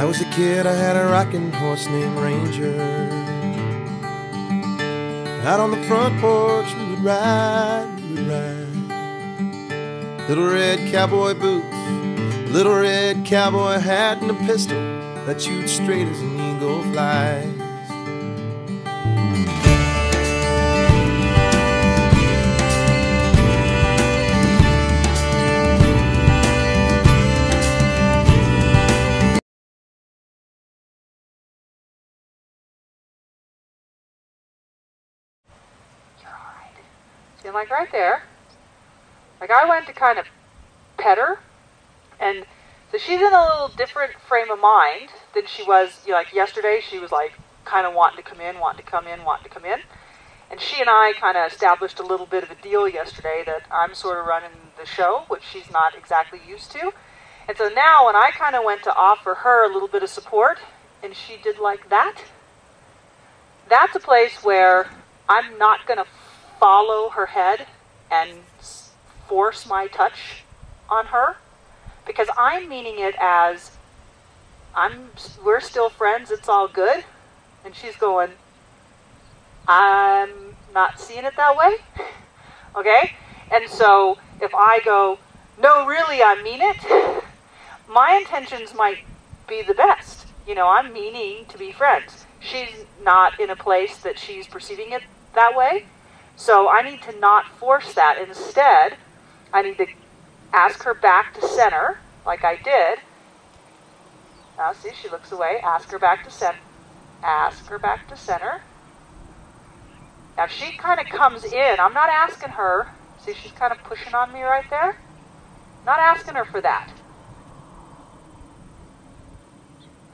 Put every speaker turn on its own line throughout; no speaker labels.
I was a kid, I had a rocking horse named Ranger. Out on the front porch, we would ride, we would ride. Little red cowboy boots, little red cowboy hat, and a pistol that shoots straight as an eagle flies.
And like right there, like I went to kind of pet her, and so she's in a little different frame of mind than she was. You know, like yesterday, she was like kind of wanting to come in, wanting to come in, wanting to come in. And she and I kind of established a little bit of a deal yesterday that I'm sort of running the show, which she's not exactly used to. And so now, when I kind of went to offer her a little bit of support, and she did like that, that's a place where I'm not going to follow her head and force my touch on her because I'm meaning it as I'm we're still friends, it's all good. And she's going, I'm not seeing it that way. okay? And so if I go, no, really, I mean it, my intentions might be the best. You know, I'm meaning to be friends. She's not in a place that she's perceiving it that way. So I need to not force that. Instead, I need to ask her back to center, like I did. Now, see, she looks away. Ask her back to center. Ask her back to center. Now, she kind of comes in. I'm not asking her. See, she's kind of pushing on me right there. Not asking her for that.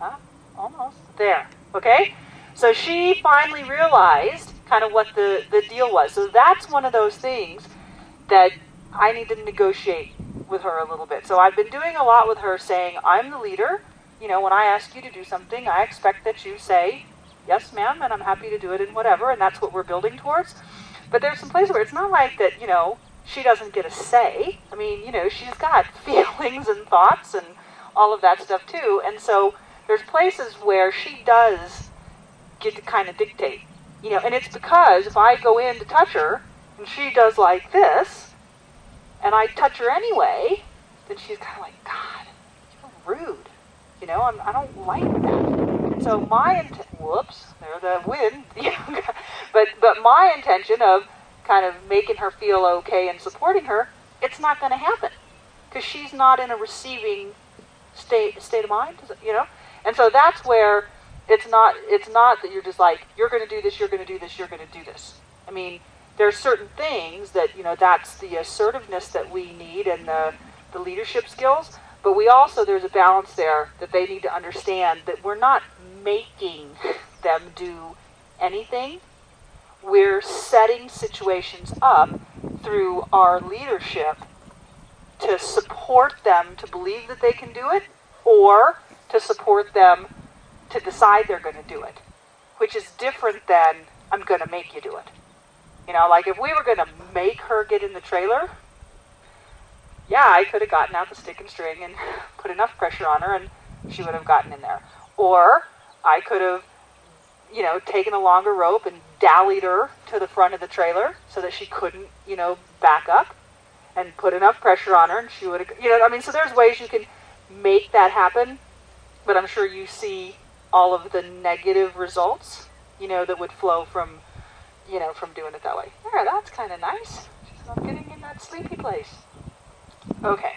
Huh? Almost. There. Okay? So she finally realized kind of what the, the deal was. So that's one of those things that I need to negotiate with her a little bit. So I've been doing a lot with her saying, I'm the leader. You know, when I ask you to do something, I expect that you say, yes, ma'am, and I'm happy to do it and whatever, and that's what we're building towards. But there's some places where it's not like that, you know, she doesn't get a say. I mean, you know, she's got feelings and thoughts and all of that stuff too. And so there's places where she does get to kind of dictate you know, and it's because if I go in to touch her and she does like this, and I touch her anyway, then she's kind of like, God, you're rude. You know, I'm, I do not like that. And so my intent, whoops, there the wind. but but my intention of kind of making her feel okay and supporting her, it's not going to happen because she's not in a receiving state state of mind. You know, and so that's where it's not it's not that you're just like you're going to do this you're going to do this you're going to do this. I mean there are certain things that you know that's the assertiveness that we need and the the leadership skills but we also there's a balance there that they need to understand that we're not making them do anything. We're setting situations up through our leadership to support them to believe that they can do it or to support them to decide they're going to do it, which is different than I'm going to make you do it. You know, like if we were going to make her get in the trailer, yeah, I could have gotten out the stick and string and put enough pressure on her and she would have gotten in there. Or I could have, you know, taken a longer rope and dallied her to the front of the trailer so that she couldn't, you know, back up and put enough pressure on her and she would have, you know, I mean, so there's ways you can make that happen, but I'm sure you see all of the negative results, you know, that would flow from, you know, from doing it that way. Yeah, that's kind of nice. Not getting in that sleepy place. Okay.